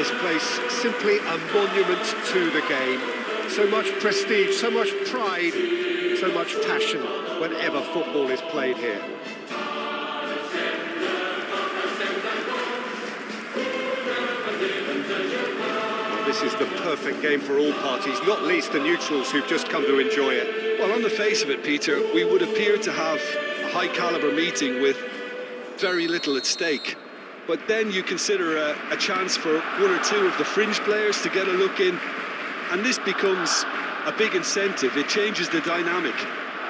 This place simply a monument to the game. So much prestige, so much pride, so much passion whenever football is played here. This is the perfect game for all parties, not least the neutrals who've just come to enjoy it. Well, on the face of it, Peter, we would appear to have a high-caliber meeting with very little at stake. But then you consider a, a chance for one or two of the fringe players to get a look in, and this becomes a big incentive. It changes the dynamic.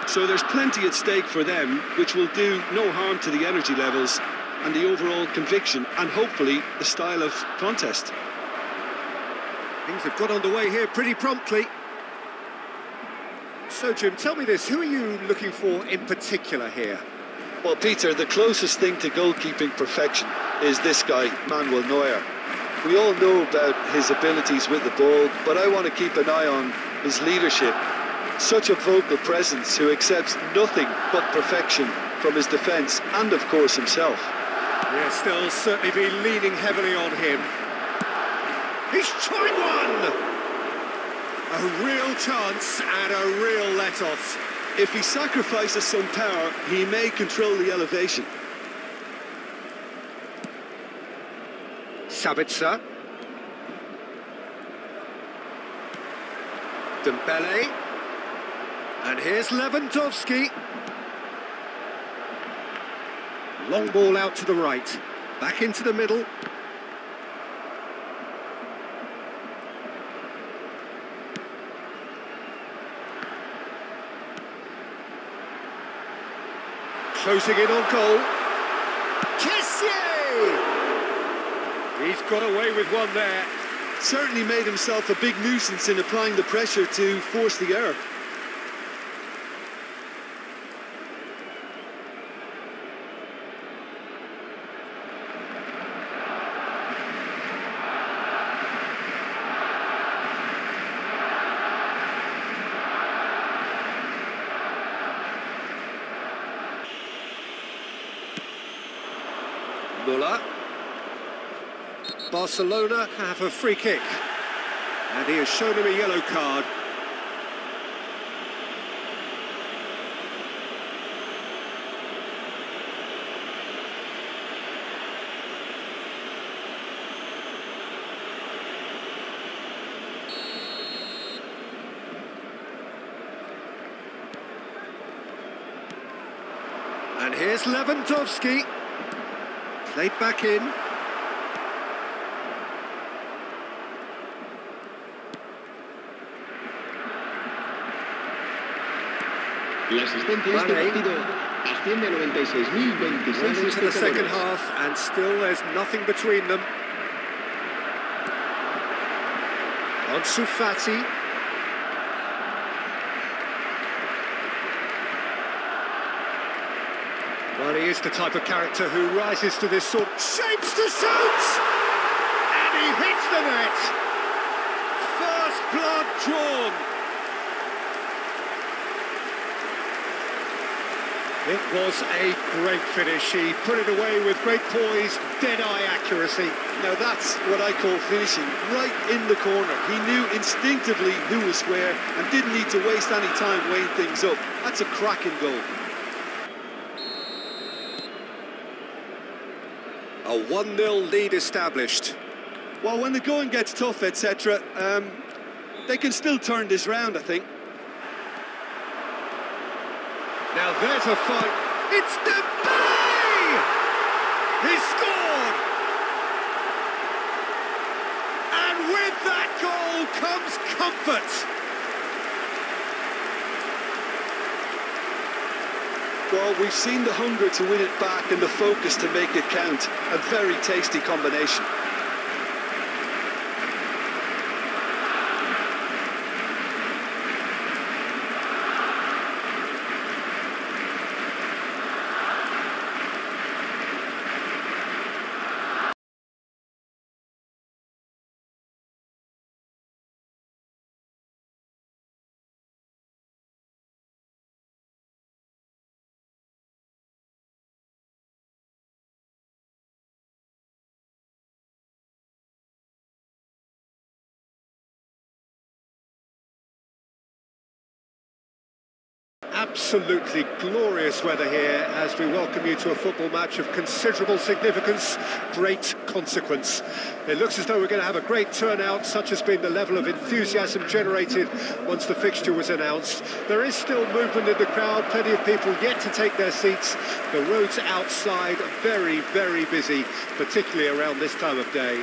So there's plenty at stake for them, which will do no harm to the energy levels and the overall conviction, and hopefully the style of contest. Things have got underway here pretty promptly. So, Jim, tell me this, who are you looking for in particular here? Well, Peter, the closest thing to goalkeeping perfection is this guy, Manuel Neuer. We all know about his abilities with the ball, but I want to keep an eye on his leadership. Such a vocal presence who accepts nothing but perfection from his defence and, of course, himself. Yes, they'll certainly be leaning heavily on him. He's tried one! A real chance and a real let-off. If he sacrifices some power, he may control the elevation. Sabitzer. Dembele. And here's Lewandowski. Long ball out to the right. Back into the middle. Closing in on goal. Kessié! He's got away with one there. Certainly made himself a big nuisance in applying the pressure to force the error. Muller. Barcelona have a free kick. And he has shown him a yellow card. And here's Lewandowski. Played back in. La asistencia de este partido asciende a 96.026 into the second half, and still there's nothing between them. Ansu Fati. Well, he is the type of character who rises to this sort shapes to shoot! And he hits the net! First blood drawn! It was a great finish. He put it away with great poise, dead-eye accuracy. Now that's what I call finishing, right in the corner. He knew instinctively who was where and didn't need to waste any time weighing things up. That's a cracking goal. A 1-0 lead established. Well, when the going gets tough, etc., um, they can still turn this round, I think. Now there's a fight. It's Dembele! He scored! And with that goal comes comfort. Well, we've seen the hunger to win it back and the focus to make it count. A very tasty combination. Absolutely glorious weather here as we welcome you to a football match of considerable significance, great consequence. It looks as though we're going to have a great turnout, such has been the level of enthusiasm generated once the fixture was announced. There is still movement in the crowd, plenty of people yet to take their seats. The roads outside very, very busy, particularly around this time of day.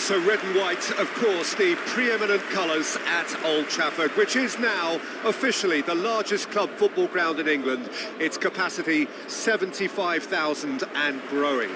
So red and white, of course, the preeminent colours at Old Trafford, which is now officially the largest club football ground in England. Its capacity 75,000 and growing.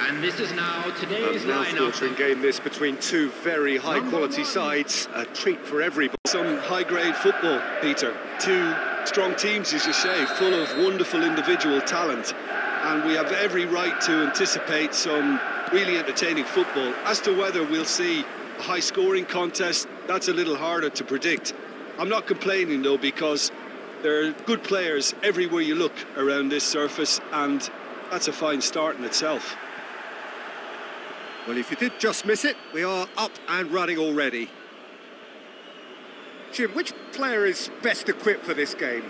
And this is now today's lineup. game this between two very high-quality sides. A treat for everybody. Some high-grade football, Peter. Two strong teams, as you say, full of wonderful individual talent and we have every right to anticipate some really entertaining football. As to whether we'll see a high-scoring contest, that's a little harder to predict. I'm not complaining, though, because there are good players everywhere you look around this surface, and that's a fine start in itself. Well, if you did just miss it, we are up and running already. Jim, which player is best equipped for this game?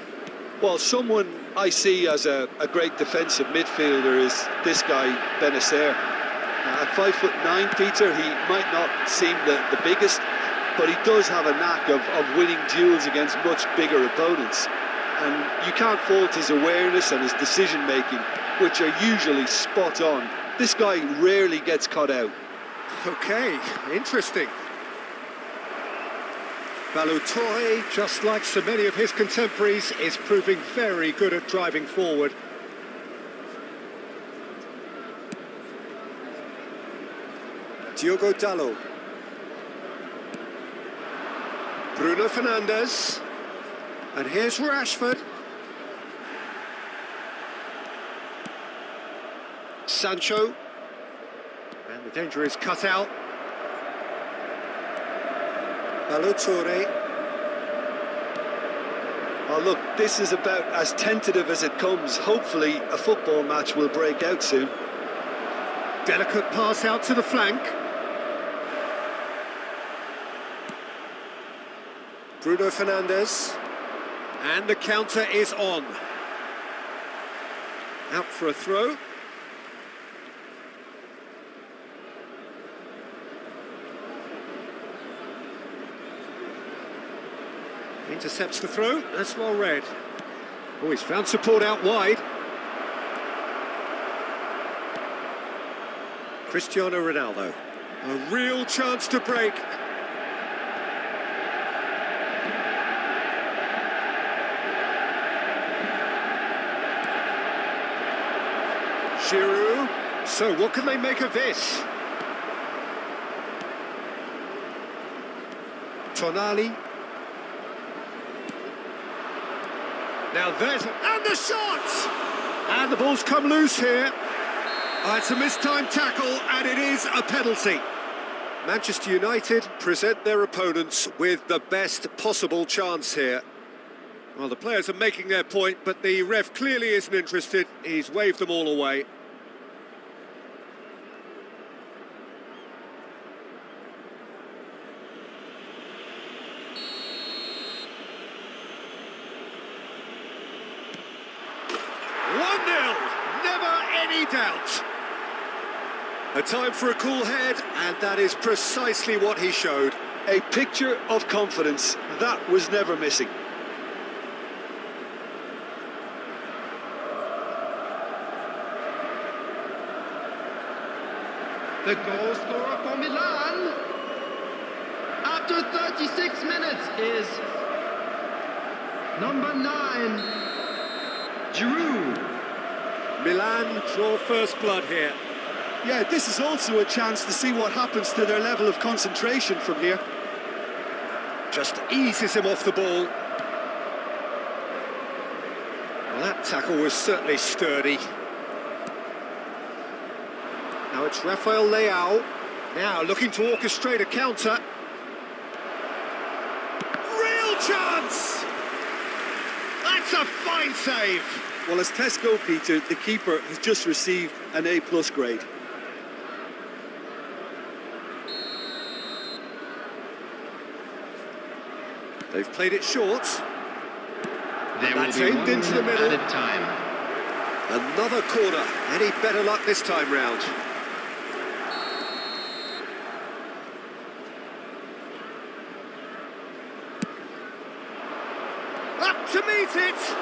Well, someone I see as a, a great defensive midfielder is this guy, Bennacer. Uh, at five foot nine, Peter, he might not seem the, the biggest, but he does have a knack of, of winning duels against much bigger opponents. And you can't fault his awareness and his decision making, which are usually spot on. This guy rarely gets caught out. Okay, interesting. Ballo-Touré, just like so many of his contemporaries, is proving very good at driving forward. Diogo Dalot. Bruno Fernandes. And here's Rashford. Sancho. And the danger is cut out. Ballo-Touré. Oh, look, this is about as tentative as it comes. Hopefully, a football match will break out soon. Delicate pass out to the flank. Bruno Fernandes. And the counter is on. Out for a throw. Intercepts the throw, that's well read. Oh, he's found support out wide. Cristiano Ronaldo. A real chance to break. Giroud. So what can they make of this? Tonali. Now there's... And the shot! And the ball's come loose here. Oh, it's a mistimed tackle, and it is a penalty. Manchester United present their opponents with the best possible chance here. Well, the players are making their point, but the ref clearly isn't interested. He's waved them all away. doubt. A time for a cool head, and that is precisely what he showed. A picture of confidence, that was never missing. The goal scorer for Milan after 36 minutes is number nine, Giroud. Milan draw first blood here. Yeah, this is also a chance to see what happens to their level of concentration from here. Just eases him off the ball. Well, that tackle was certainly sturdy. Now it's Rafael Leao. Now looking to orchestrate a counter. Real chance! That's a fine save. Well, as Tesco, Peter, the keeper has just received an A-plus grade. They've played it short. There That's will be aimed one into the middle. Another corner. Any better luck this time round? Up to meet it!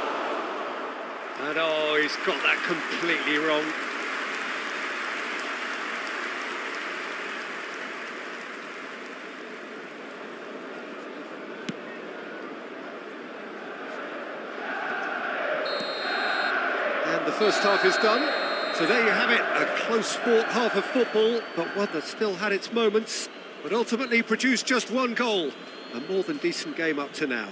And oh, he's got that completely wrong. The first half is done. So there you have it, a close fought half of football, but one that still had its moments, but ultimately produced just one goal. A more than decent game up to now.